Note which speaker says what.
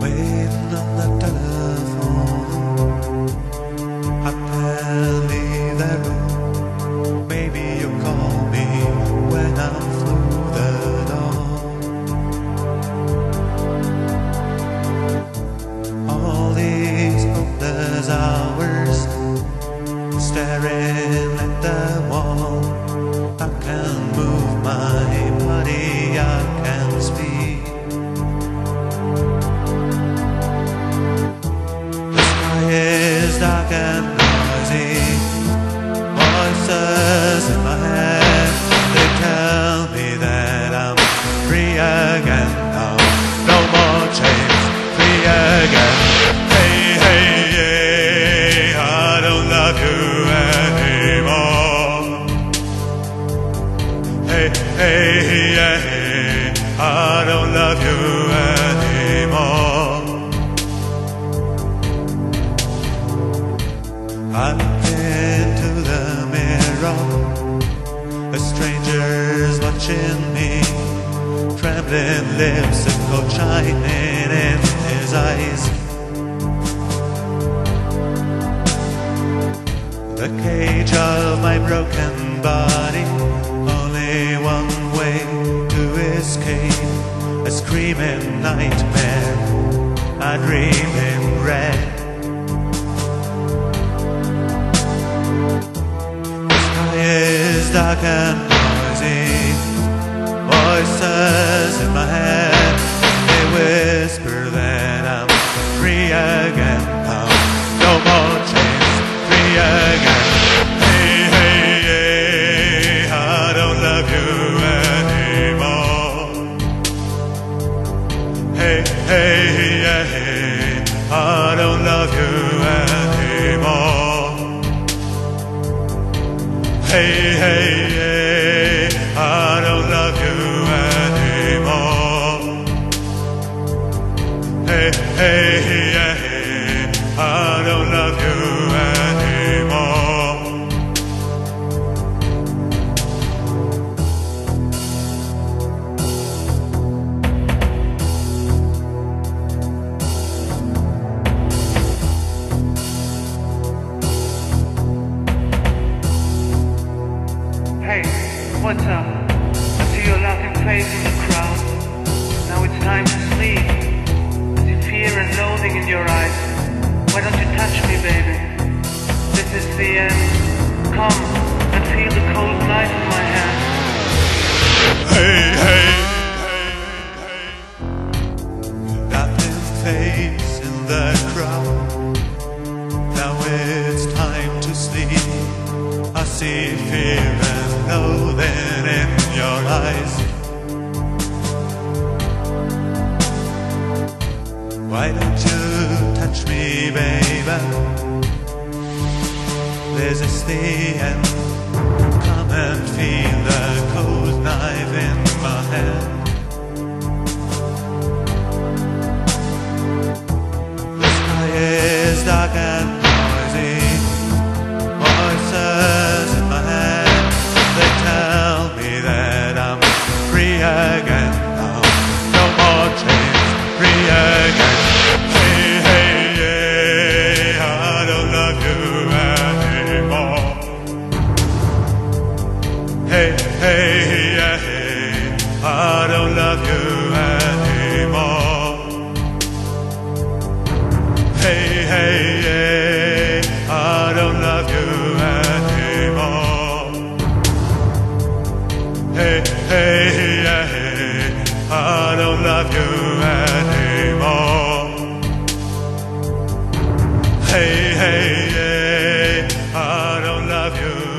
Speaker 1: Waiting and noisy. Voices in my head, they tell me that I'm free again now. No more chains, free again. Hey, hey, hey, I don't love you anymore. Hey, hey, hey, me, trembling lips and cold shining in his eyes. The cage of my broken body, only one way to escape, a screaming nightmare, a dream in red. The sky is dark and noisy. Voices in my head, they whisper that I'm free again. Now, no more chains, free again. Hey, hey, hey, I don't love you anymore. Hey, hey, hey, I don't love you anymore. Hey, hey, hey,
Speaker 2: face in the crowd. Now it's time to sleep. I see fear and loathing in your eyes. Why don't you touch me, baby? This is the end. Come and feel the cold knife in my hand.
Speaker 1: Hey, hey, hey, hey. Laughing face in the crowd. Now it's time to sleep. I see fear and loathing in your eyes. Why don't you touch me, baby? This is the end. Come and feel the cold knife in Hey, hey, hey, I don't love you anymore. Hey, hey, hey, I don't love you anymore. Hey, hey, hey, I don't love you anymore. Hey, hey, hey, I don't love you